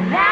Yeah.